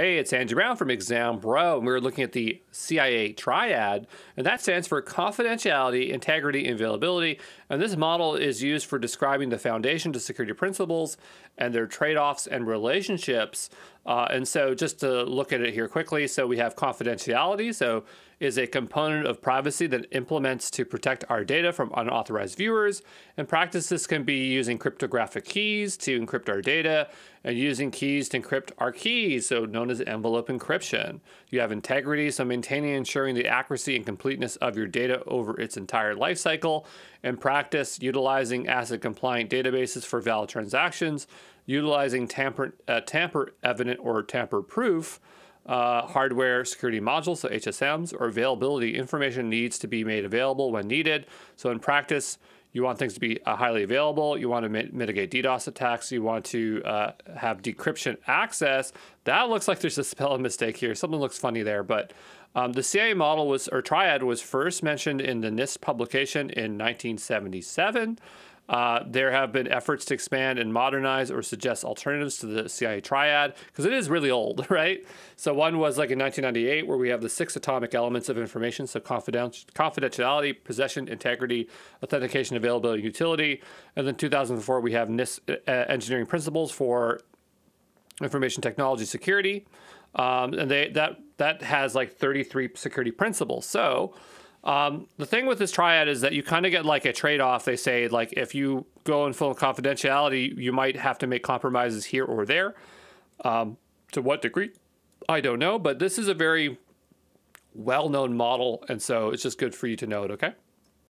Hey, it's Andrew Brown from ExamPro, and we are looking at the CIA triad, and that stands for confidentiality, integrity, and availability. And this model is used for describing the foundation to security principles and their trade offs and relationships. Uh, and so, just to look at it here quickly, so we have confidentiality. So, is a component of privacy that implements to protect our data from unauthorized viewers. And practices can be using cryptographic keys to encrypt our data and using keys to encrypt our keys, so known as envelope encryption. You have integrity, so maintaining and ensuring the accuracy and completeness of your data over its entire life cycle. And practice, utilizing ACID compliant databases for valid transactions, utilizing tamper, uh, tamper evident or tamper proof uh, hardware security modules, so HSMs, or availability. Information needs to be made available when needed. So in practice, you want things to be uh, highly available. You want to mit- mitigate DDoS attacks. You want to uh, have decryption access. That looks like there's a spelling mistake here. Something looks funny there, but um, the CIA model was or triad was first mentioned in the NIST publication in 1977. Uh, there have been efforts to expand and modernize or suggest alternatives to the CIA triad because it is really old, right? So one was like in 1998 where we have the six atomic elements of information, so confidentiality, possession, integrity, authentication, availability, utility, and then 2004 we have NIST uh, engineering principles for information technology security, um, and they that that has like 33 security principles. So um, the thing with this triad is that you kind of get like a trade off. They say, like, if you go in full confidentiality, you might have to make compromises here or there. Um, to what degree? I don't know, but this is a very well known model. And so it's just good for you to know it, okay?